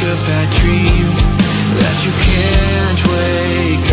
A bad dream that you can't wake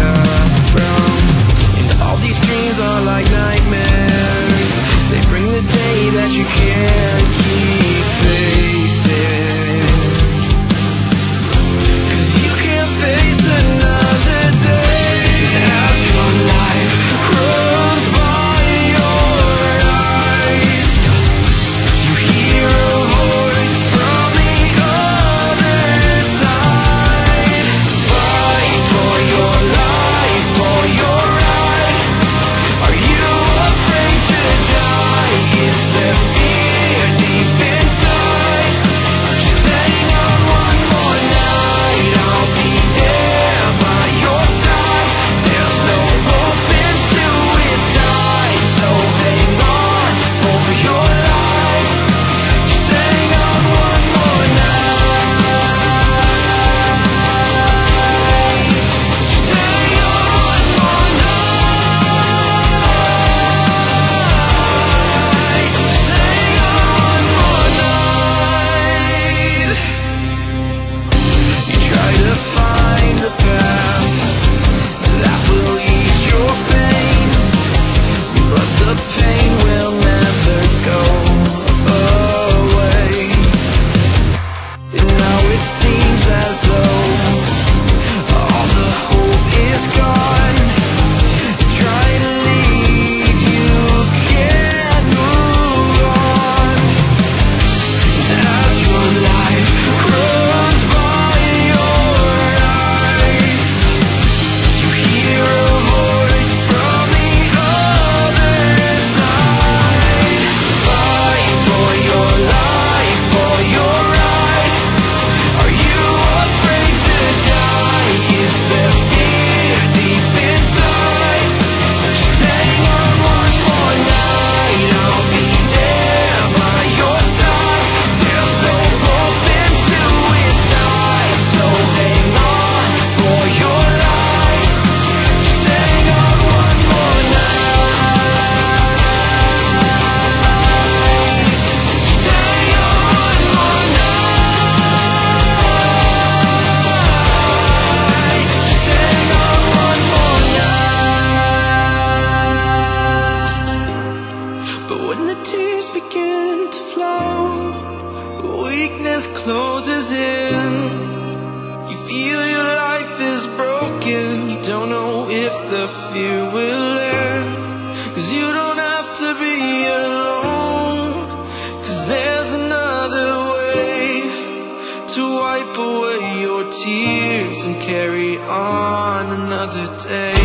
tears and carry on another day.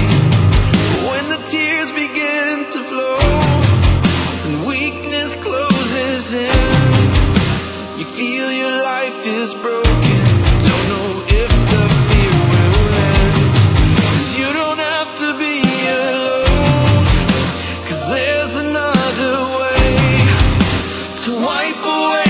When the tears begin to flow And weakness closes in You feel your life is broken. Don't know if the fear will end Cause you don't have to be alone. Cause there's another way To wipe away